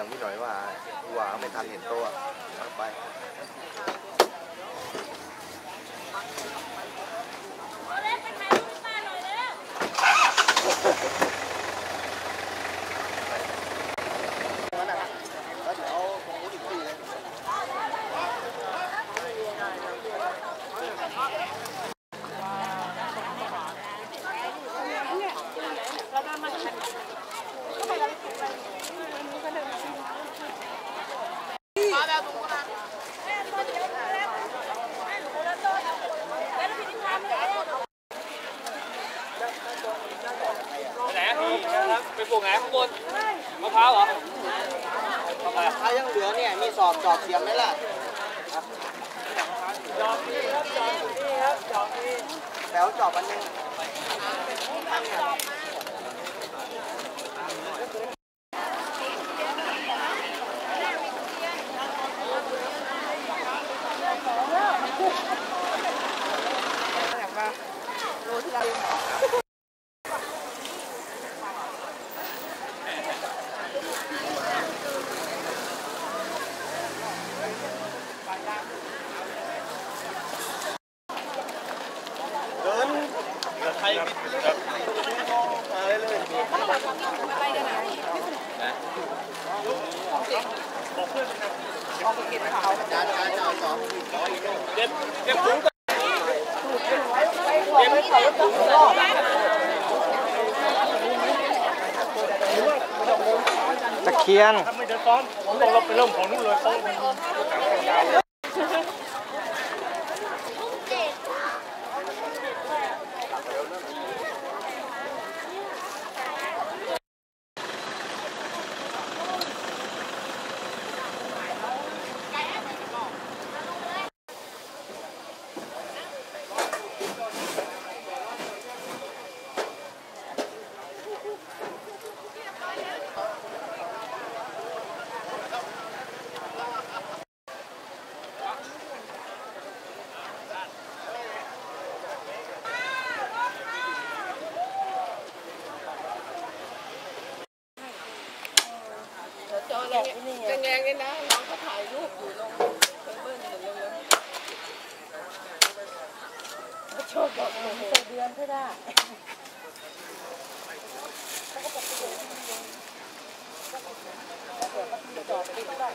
อย่างพี่หน่อยว่าว่าไม่ทันเห็นตัวไป ไหนพี่นครับไปปลูกไหนข้างบนมะพร้าวเหรอถ้ายังเหลือเนี่ยมีสอบจอบเสียมไหมล่ะจอมนี่ครับจอมนี่ครับจอมนี่แล้วจอบอันนึง เก็บเก็บถุงตะเคียนถ้าไม่จะซ้อนผมลงไปเริ่มของนู้นเลย เขาแงงเลยนะน้องก็ถ่ายรูปอยู่ลงเบิ้ลๆอยู่เลยโชคบอกหนูใส่เดือนเท่าได้จอดติดก็ได้